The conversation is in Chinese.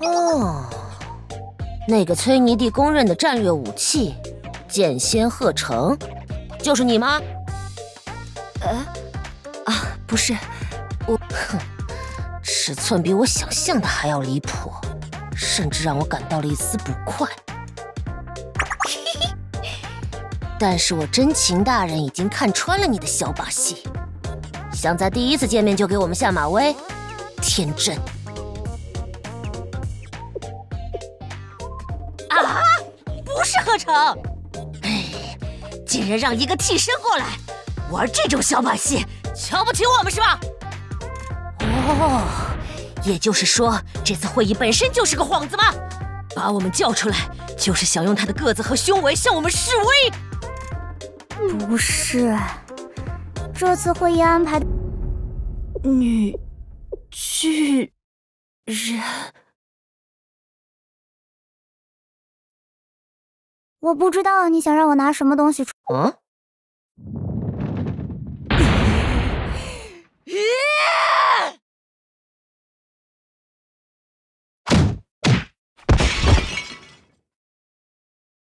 哦，那个崔尼蒂公认的战略武器——剑仙鹤城，就是你吗？呃，啊，不是，我，哼，尺寸比我想象的还要离谱，甚至让我感到了一丝不快。但是我真情大人已经看穿了你的小把戏，想在第一次见面就给我们下马威，天真。啊，不是贺成，哎，竟然让一个替身过来玩这种小把戏，瞧不起我们是吧？哦，也就是说这次会议本身就是个幌子吗？把我们叫出来就是想用他的个子和胸围向我们示威？不是，这次会议安排女巨人，我不知道你想让我拿什么东西出。